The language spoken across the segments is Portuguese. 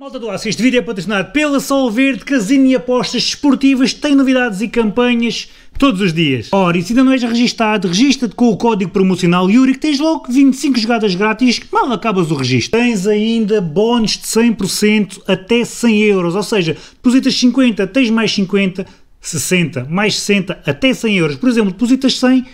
Malta do Aço, este vídeo é patrocinado pela Sol Verde, Casino e Apostas Esportivas, tem novidades e campanhas todos os dias. Ora, e se ainda não és registado, registra-te com o código promocional Yuri, que tens logo 25 jogadas grátis, mal acabas o registro. Tens ainda bónus de 100% até 100 euros, ou seja, depositas 50, tens mais 50, 60, mais 60, até 100 euros. Por exemplo, depositas 100,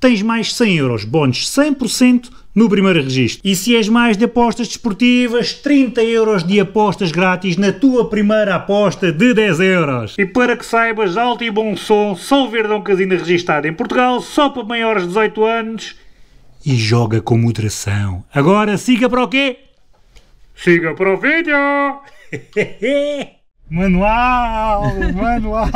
tens mais 100 euros, bónus 100% no primeiro registro. E se és mais de apostas desportivas, 30 euros de apostas grátis na tua primeira aposta de 10 euros. E para que saibas, alto e bom som, Sol Verde é um casino registado em Portugal, só para maiores de 18 anos e joga com moderação. Agora siga para o quê? Siga para o vídeo! Manual! Manual!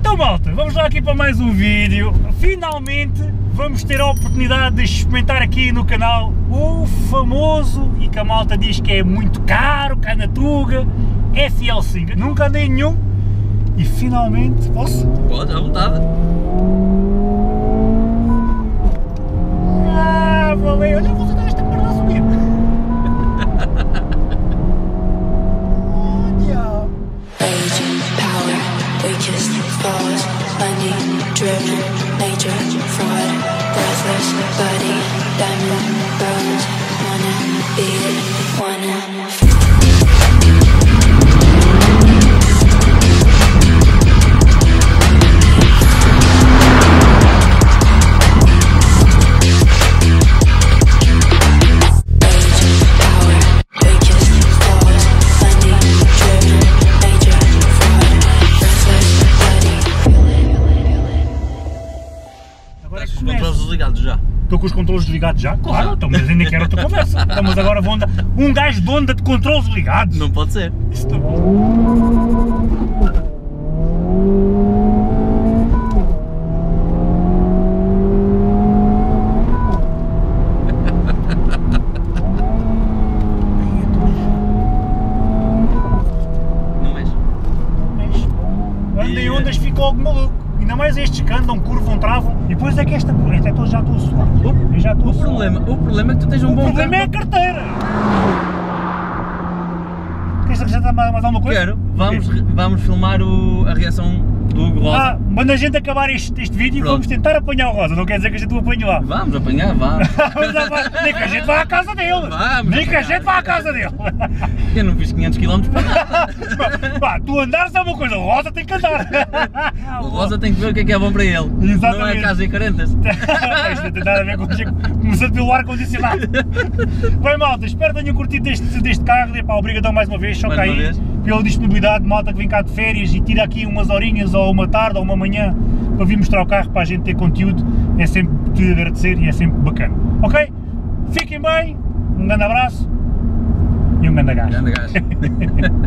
Então malta, vamos lá aqui para mais um vídeo. Finalmente vamos ter a oportunidade de experimentar aqui no canal o famoso, e que a malta diz que é muito caro, cá na Tuga, FL5. Nunca andei nenhum e finalmente posso? Pode, à vontade. Money driven, nature fraud, breathless body, diamond bones, wanna it, wanna. Desligados já. Estou com os controles ligados já? Claro, então, mas ainda quero outra conversa. Então, mas agora vou andar. Um gajo de onda de controles ligados. Não pode ser. Isso não- Não. Mas Anda em ondas fica logo maluco. Ainda mais estes que andam, curvam, travam. E depois é que esta corrente, então já estou a suar. Eu já estou a O suar. problema, o problema é que tu tens um O bom problema é a carro. carteira. Queres acrescentar mais, mais alguma coisa? Quero. Vamos, re- vamos filmar o, a reação do Hugo Rosa. Ah, quando a gente acabar este, este vídeo, Pronto. vamos tentar apanhar o Rosa. Não quer dizer que a gente o apanhe lá. Vamos apanhar, vamos. Mas não vai- Nem que a gente vá à casa dele. Vamos Nem que a gente vá à casa dele. Eu não fiz 500 km para nada. Pá, tu andares é uma coisa, o Rosa tem que andar. O Rosa tem que ver o que é que é bom para ele. Não é Exatamente. casa e 40. Isto não tem nada a ver com começando pelo ar-condicionado. Bem, malta, espero que tenham curtido deste, deste carro. Epá, obrigadão mais uma vez, só Mais uma aí, vez. Pela disponibilidade de malta que vem cá de férias e tira aqui umas horinhas ou uma tarde ou uma manhã para vir mostrar o carro para a gente ter conteúdo. É sempre de agradecer e é sempre bacana. Ok? Fiquem bem, um grande abraço e um grande gás. Grande gajo.